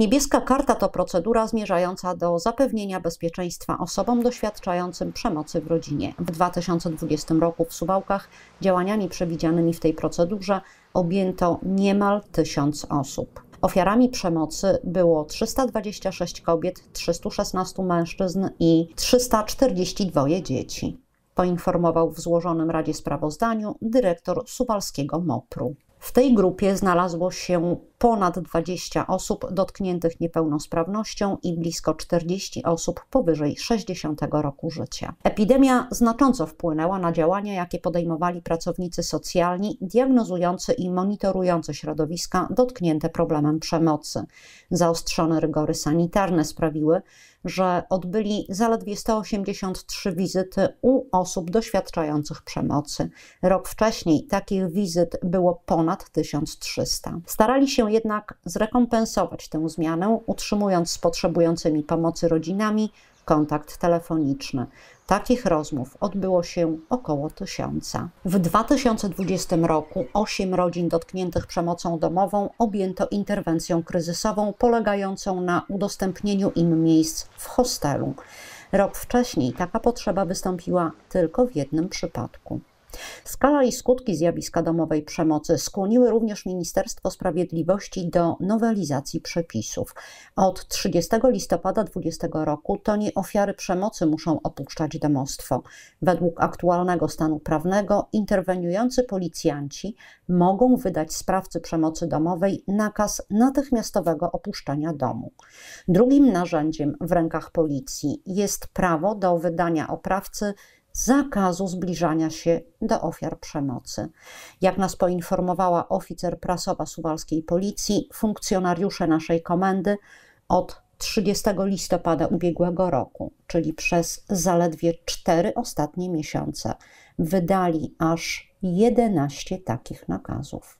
Niebieska karta to procedura zmierzająca do zapewnienia bezpieczeństwa osobom doświadczającym przemocy w rodzinie. W 2020 roku w Suwałkach działaniami przewidzianymi w tej procedurze objęto niemal tysiąc osób. Ofiarami przemocy było 326 kobiet, 316 mężczyzn i 342 dzieci, poinformował w złożonym Radzie Sprawozdaniu dyrektor suwalskiego MOPR-u. W tej grupie znalazło się ponad 20 osób dotkniętych niepełnosprawnością i blisko 40 osób powyżej 60 roku życia. Epidemia znacząco wpłynęła na działania, jakie podejmowali pracownicy socjalni, diagnozujący i monitorujący środowiska dotknięte problemem przemocy. Zaostrzone rygory sanitarne sprawiły, że odbyli zaledwie 183 wizyty u osób doświadczających przemocy. Rok wcześniej takich wizyt było ponad 1300. Starali się jednak zrekompensować tę zmianę, utrzymując z potrzebującymi pomocy rodzinami kontakt telefoniczny. Takich rozmów odbyło się około tysiąca. W 2020 roku osiem rodzin dotkniętych przemocą domową objęto interwencją kryzysową polegającą na udostępnieniu im miejsc w hostelu. Rok wcześniej taka potrzeba wystąpiła tylko w jednym przypadku. Skala i skutki zjawiska domowej przemocy skłoniły również Ministerstwo Sprawiedliwości do nowelizacji przepisów. Od 30 listopada 2020 roku to nie ofiary przemocy muszą opuszczać domostwo. Według aktualnego stanu prawnego interweniujący policjanci mogą wydać sprawcy przemocy domowej nakaz natychmiastowego opuszczenia domu. Drugim narzędziem w rękach policji jest prawo do wydania oprawcy zakazu zbliżania się do ofiar przemocy. Jak nas poinformowała oficer prasowa suwalskiej policji, funkcjonariusze naszej komendy od 30 listopada ubiegłego roku, czyli przez zaledwie cztery ostatnie miesiące, wydali aż 11 takich nakazów.